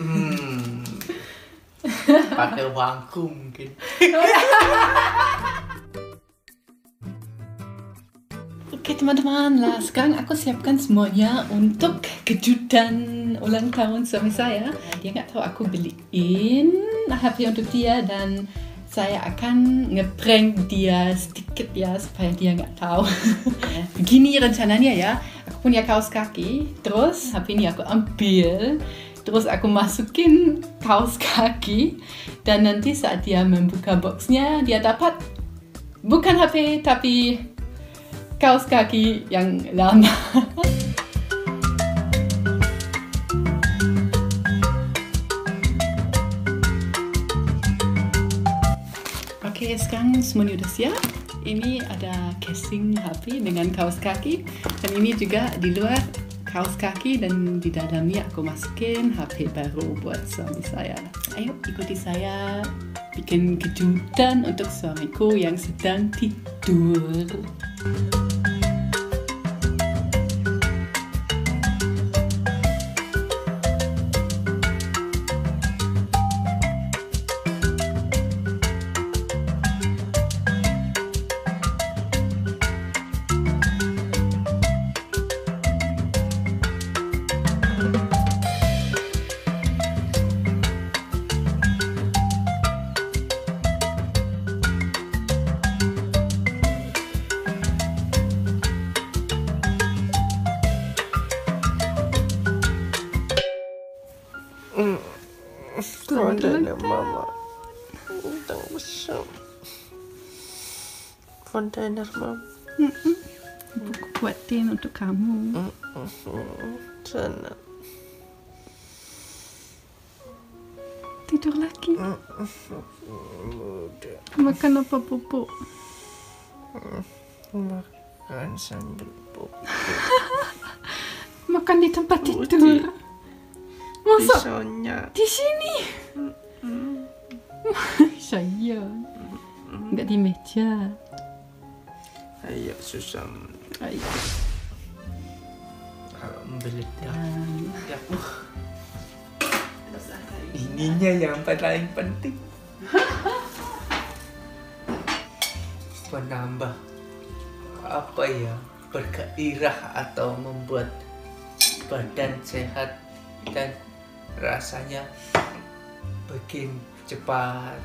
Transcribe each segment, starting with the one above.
Hmm. Pakai wangku mungkin. Oke teman-teman, lah sekarang aku siapkan semuanya untuk kejutan ulang tahun suami saya. Dia nggak tahu aku beliin HP untuk dia dan saya akan ngeprank dia sedikit ya supaya dia nggak tahu. Begini rencananya ya, aku punya kaos kaki, terus HP ini aku ambil, terus aku masukin kaos kaki dan nanti saat dia membuka boxnya dia dapat bukan HP tapi kaos kaki yang lama. Oke, sekarang semuanya udah siap. Ini ada casing HP dengan kaos kaki dan ini juga di luar kaos kaki dan di dalamnya aku masukin HP baru buat suami saya. Ayo ikuti saya bikin kejutan untuk suamiku yang sedang tidur. Kontainer mama. Buku buatin untuk kamu. Sana. Tidur lagi. Makan apa pupuk? makan sambil pupuk. Makan di tempat tidur. Masa Pisaunya. di sini? saya. Enggak di meja. Ayo susah. Ayo. Kalau membelit ya. ya. Ininya yang paling penting. Menambah apa ya bergairah atau membuat badan sehat dan rasanya bikin cepat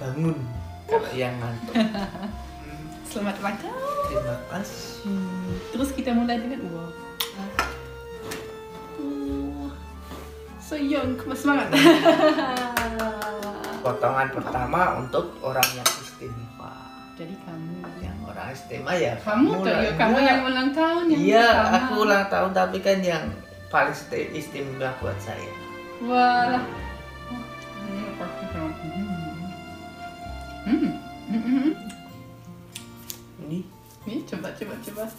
bangun kalau yang ngantuk. Selamat ulang tahun. Terima kasih. Terus kita mulai dengan. Oh, Sayang, kemas semangat. Potongan pertama untuk orang yang istimewa. Jadi kamu Yang orang istimewa ya kamu tuh, lah. ya, kamu Iya. yang ulang tahun yang Iya, aku ulang tahun tapi kan yang paling isti- istimewa buat saya. Wah. Coba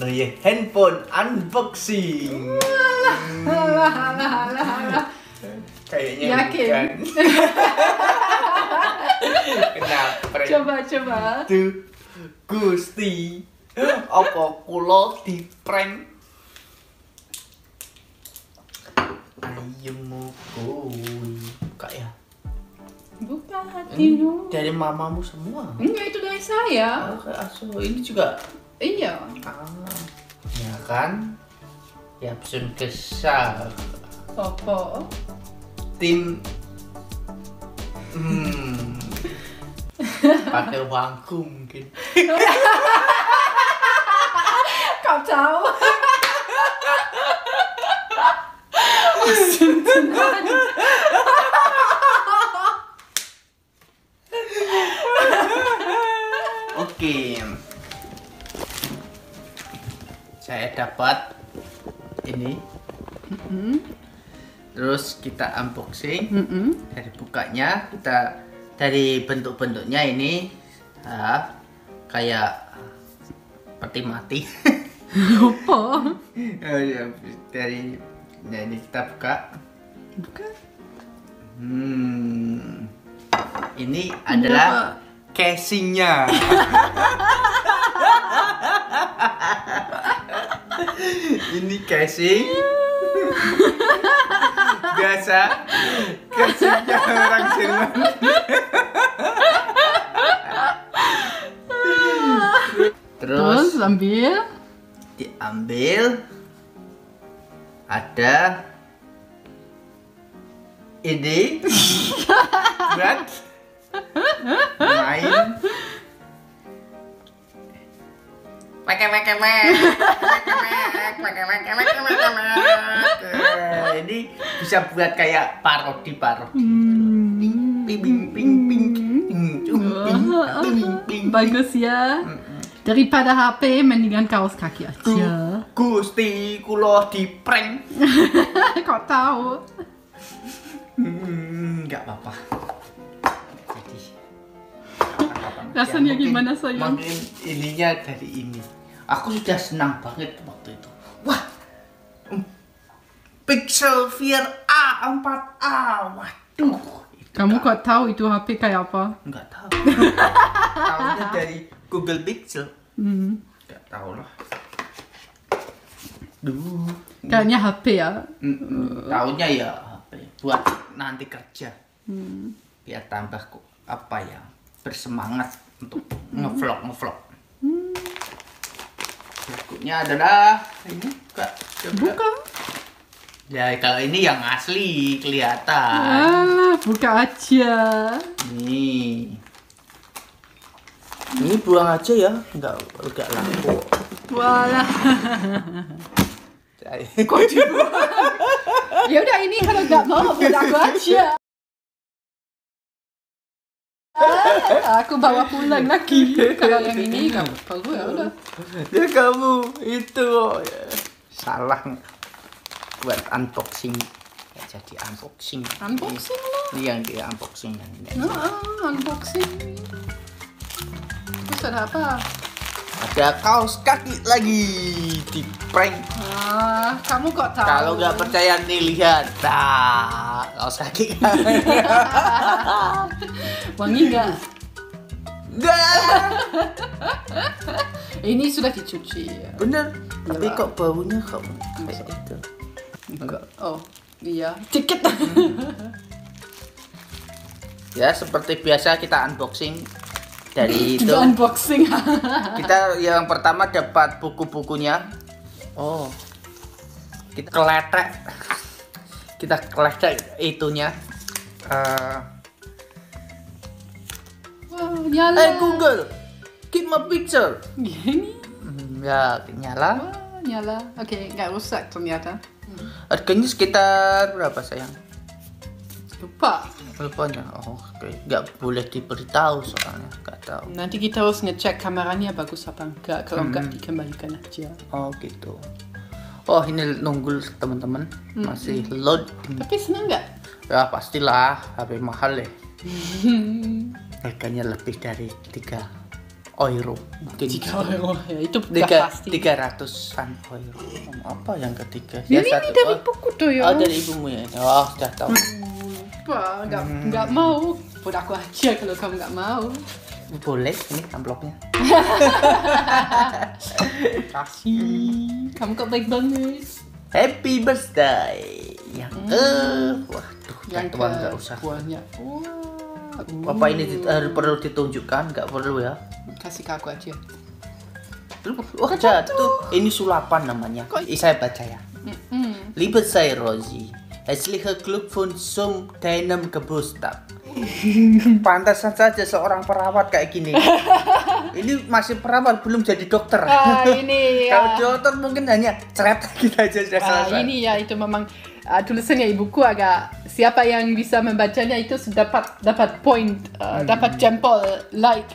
nah ya handphone unboxing. Kayaknya Yakin? Kenapa? Coba coba. Tuh, Gusti, apa kulo di prank? Ayo mukul, buka ya. Buka Ini hatimu. dari mamamu semua. Enggak itu dari saya. Oh, aso ini juga Iya. ah, ya kan? Ya pesun kesal Popo. tim hmm, pakai wangku mungkin Kau tahu? saya dapat ini Hmm. terus kita unboxing Hmm. dari bukanya kita dari bentuk-bentuknya ini ah, kayak peti mati Apa? Oh, ya, dari nah ini kita buka Buka. hmm ini adalah casingnya ini casing. Biasa. Kerjanya orang Jerman. Terus Terus ambil. diambil. Ada ini. Buat main Ini bisa buat kayak parodi parodi. Ping ping ping ping ping ping cung, ping ping ping. Bagus ya. Daripada HP mendingan kaos kaki aja. Gusti kulo di prank. Kau tahu. Hmm, nggak apa-apa. Rasanya Ya, gimana, sayang? Mungkin ininya dari ini. Aku sudah senang banget waktu itu. Wah, Pixel Fear A4A. Waduh. itu Kamu nggak- kok tahu itu HP kayak apa? nggak tahu. Tahunya dari Google Pixel. Hmm. Nggak tahu lah. Duh. Kayaknya HP ya. Mm, Tahunya ya apa ya, buat nanti kerja. Hmm. biar tambah kok apa ya bersemangat untuk ngevlog ngevlog berikutnya adalah ini kak coba. Buka. ya kalau ini yang asli kelihatan Ah, buka aja. nih ini buang aja ya nggak nggak laku Walah. kok Ya udah ini kalau nggak mau buat aku aja. Aku bawa pulang lagi. Kalau yang ini nggak perlu ya udah. ya kamu itu ya. salah buat unboxing ya, jadi unboxing Unboxing lah. ini yang dia unboxing yang ini Ah, unboxing. Terus ada apa? ada kaos kaki lagi di prank Ah, kamu kok tahu? kalau nggak percaya nih lihat nah kaos kaki Wangi nggak? Ini sudah dicuci. ya. bener tapi kok baunya kok kayak itu enggak Oh, iya. Dikit. ya seperti biasa kita unboxing dari itu unboxing. kita yang pertama dapat buku-bukunya oh kita keletek kita keletek itunya Eh, nyala. eh Google keep my picture Gini. Hmm, ya nyala Wah, nyala. Oke, nggak rusak ternyata. harganya sekitar berapa sayang Lupa. Rupanya, oh, oke, nggak boleh diberitahu soalnya, nggak tahu. Nanti kita harus ngecek kameranya bagus apa enggak. Kalau enggak dikembalikan aja. Oh gitu. Oh ini nunggu teman-teman, masih loading. Tapi senang nggak? Ya pastilah, HP mahal ya. Harganya lebih dari 3 euro, mungkin. Tiga euro ya itu Tiga, pasti. tiga ratusan euro. Apa yang ketiga? Ini, Ya, ini satu- dari oh, buku tuh ya. Oh dari ibumu ya? Oh sudah tahu. Lupa, nggak nggak mau. Buat aku aja kalau kamu nggak mau. Boleh ini amplopnya. Kasih. Kamu kok baik banget. Happy birthday. Yang eh, waduh, yang tua ke nggak usah. buahnya. Wah. Apa ini dit- harus perlu ditunjukkan? Nggak perlu ya. Kasih ke aku aja. Wah jatuh. Ini sulapan namanya. Ih, Saya baca ya. Mm-mm. Liebe sei Rosi. Herzlichen Glückwunsch zum deinem Geburtstag. Pantasan saja seorang perawat kayak gini. Ini masih perawat, belum jadi dokter. Ah, ini ya. Kalau dokter mungkin hanya ceret gitu aja sudah Ah, selesai. ini ya itu memang ah, tulisannya ibuku agak siapa yang bisa membacanya itu dapat dapat point ah, dapat jempol like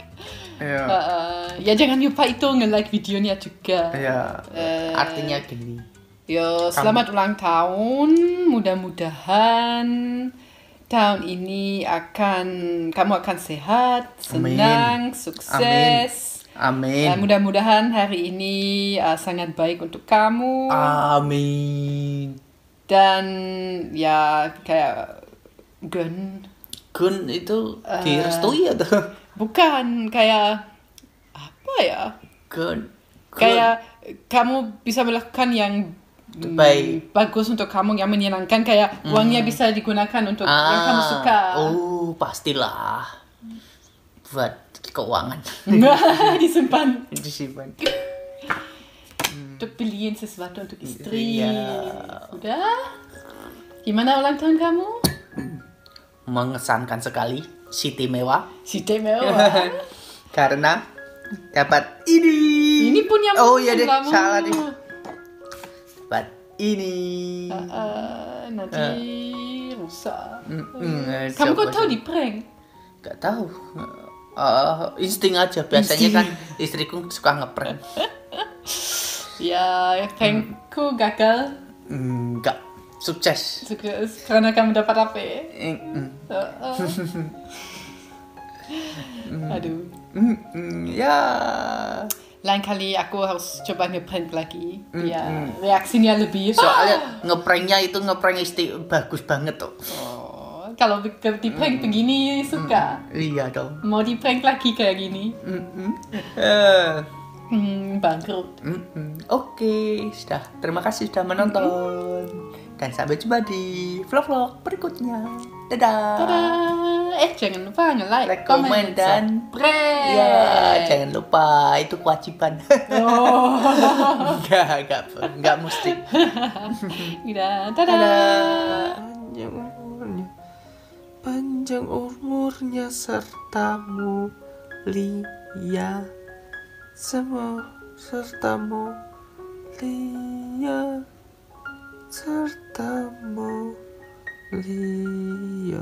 Iya. Ah, ah, ya jangan lupa itu nge-like videonya juga Iya. Eh, Artinya gini. Yo, selamat ulang tahun. Mudah-mudahan tahun ini akan kamu akan sehat, senang, sukses. Amin. Eh, mudah-mudahan hari ini uh, sangat baik untuk kamu Amin. dan ya kayak gun Kun itu Eh. direstui atau? bukan kayak apa ya. Kun. kayak kamu bisa melakukan yang baik bagus untuk kamu yang menyenangkan kayak uangnya bisa digunakan untuk yang kamu suka. oh pastilah buat keuangan disimpan disimpan untuk beliin sesuatu untuk istri. Iya. Udah? Gimana ulang tahun kamu? mengesankan sekali Siti mewah Si mewah. karena dapat ini Ini pun yang oh iya deh salah deh ini Ah, nanti rusak. Mm, mm, Kamu kok tahu di prank? Gak tahu. Eh, insting aja. Biasanya kan istriku suka ngeprank. Ya, prankku gagal. Enggak sukses. Sukses karena kamu dapat HP. Mm, mm. Ah, ah. Aduh. Mm, mm, Ya. Lain kali aku harus coba ngeprank lagi. Mm, Ya, reaksinya lebih. Soalnya ngepranknya itu ngeprank istri bagus banget tuh. Oh, kalau di prank begini suka. Iya dong. Mau di prank lagi kayak gini. Mm, mm. Eh, Hmm, bangkrut. mm, mm. Oke, sudah. Terima kasih sudah menonton. Dan sampai jumpa di vlog-vlog berikutnya. Dadah. Tada! Eh, jangan lupa nge-like, Like, comment, dan- subscribe. Iya, jangan lupa itu kewajiban. Oh. enggak, enggak, enggak mesti. Udah, dadah. Dadah. panjang umurnya panjang umurnya serta mulia semua serta mulia 利亚